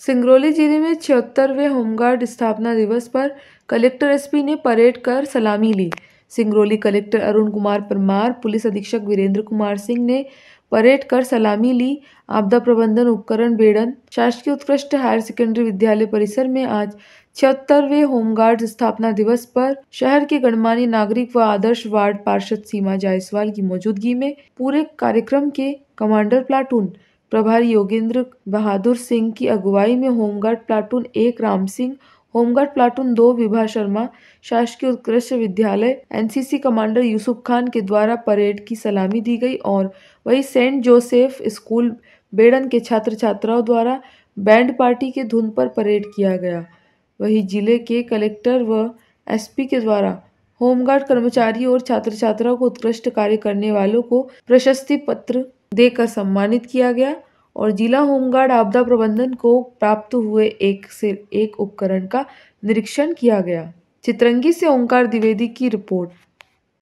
सिंगरौली ज़िले में छिहत्तरवें होमगार्ड स्थापना दिवस पर कलेक्टर एसपी ने परेड कर सलामी ली। सिंगरौली कलेक्टर अरुण कुमार परमार, पुलिस अधीक्षक वीरेंद्र कुमार सिंह ने परेड कर सलामी ली। आपदा प्रबंधन उपकरण बेड़न, शासकीय उत्कृष्ट हायर सेकेंडरी विद्यालय परिसर में आज छिहत्तरवें होमगार्ड स्थापना दिवस पर शहर के गणमान्य नागरिक व आदर्श वार्ड पार्षद सीमा जायसवाल की मौजूदगी में पूरे कार्यक्रम के कमांडर प्लाटून प्रभारी योगेंद्र बहादुर सिंह की अगुवाई में होमगार्ड प्लाटून एक, राम सिंह, होमगार्ड प्लाटून दो, विभा शर्मा, शासकीय उत्कृष्ट विद्यालय, एनसीसी कमांडर यूसुफ खान के द्वारा परेड की सलामी दी गई और वही सेंट जोसेफ स्कूल बेड़न के छात्र छात्राओं द्वारा बैंड पार्टी के धुन पर परेड किया गया। वही ज़िले के कलेक्टर व एसपी के द्वारा होमगार्ड कर्मचारी और छात्र छात्राओं को उत्कृष्ट कार्य करने वालों को प्रशस्ति पत्र देकर सम्मानित किया गया और जिला होमगार्ड आपदा प्रबंधन को प्राप्त हुए एक से एक उपकरण का निरीक्षण किया गया। चित्रंगी से ओंकार द्विवेदी की रिपोर्ट।